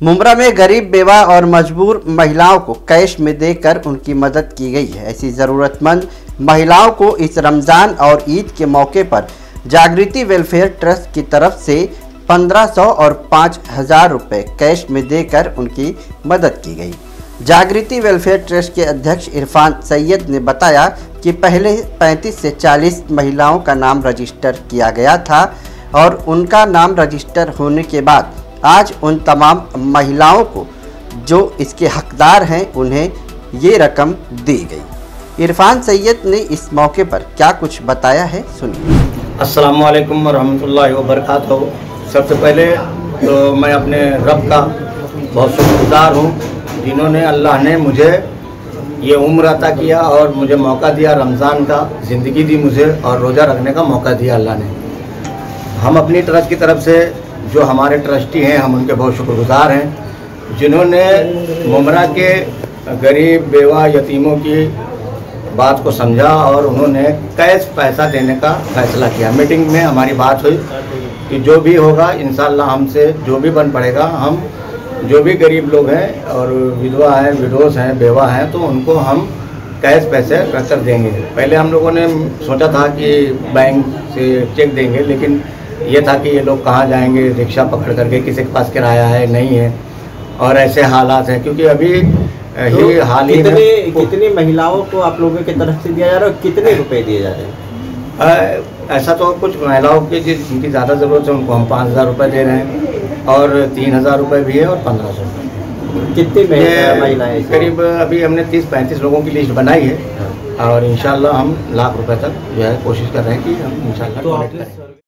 मुमरा में गरीब, बेवा और मजबूर महिलाओं को कैश में देकर उनकी मदद की गई है। ऐसी ज़रूरतमंद महिलाओं को इस रमज़ान और ईद के मौके पर जागृति वेलफेयर ट्रस्ट की तरफ़ से 1500 और 5000 रुपए कैश में देकर उनकी मदद की गई। जागृति वेलफेयर ट्रस्ट के अध्यक्ष इरफान सैयद ने बताया कि पहले 35 से 40 महिलाओं का नाम रजिस्टर किया गया था और उनका नाम रजिस्टर होने के बाद आज उन तमाम महिलाओं को जो इसके हकदार हैं, उन्हें ये रकम दी गई। इरफान सैयद ने इस मौके पर क्या कुछ बताया है, सुनिए। अस्सलाम वालेकुम रहमतुल्लाहि व बरकातहू सबसे पहले तो मैं अपने रब का बहुत शुक्रगुजार हूँ, जिन्होंने अल्लाह ने मुझे ये उम्र अता किया और मुझे मौका दिया, रमज़ान का, ज़िंदगी दी मुझे और रोज़ा रखने का मौका दिया अल्लाह ने। हम अपनी ट्रस्ट की तरफ़ से जो हमारे ट्रस्टी हैं, हम उनके बहुत शुक्रगुजार हैं, जिन्होंने मुमरा के गरीब, बेवा, यतीमों की बात को समझा और उन्होंने कैश पैसा देने का फैसला किया। मीटिंग में हमारी बात हुई कि जो भी होगा इन हमसे जो भी बन पड़ेगा, हम जो भी गरीब लोग हैं और विधवा हैं विडोस हैं, बेवा हैं तो उनको हम कैश पैसे रख देंगे। पहले हम लोगों ने सोचा था कि बैंक से चेक देंगे, लेकिन ये था कि ये लोग कहाँ जाएँगे रिक्शा पकड़ करके किसी के पास किराया है नहीं है। और ऐसे हालात हैं क्योंकि अभी तो ही हाल ही कितने में कितनी महिलाओं को आप लोगों की तरफ़ से दिया जा रहा है और कितने रुपए दिए जा रहे हैं? ऐसा तो कुछ महिलाओं की जिनकी ज़्यादा ज़रूरत है उनको हम पाँच हज़ार रुपये दे रहे हैं और तीन हज़ार रुपये भी है और पंद्रह सौ। रुपये कितनी महिलाएँ करीब अभी हमने तीस पैंतीस लोगों की लिस्ट बनाई है और इंशाल्लाह हम लाख रुपए तक जो है कोशिश कर रहे हैं कि हम इन तो करें।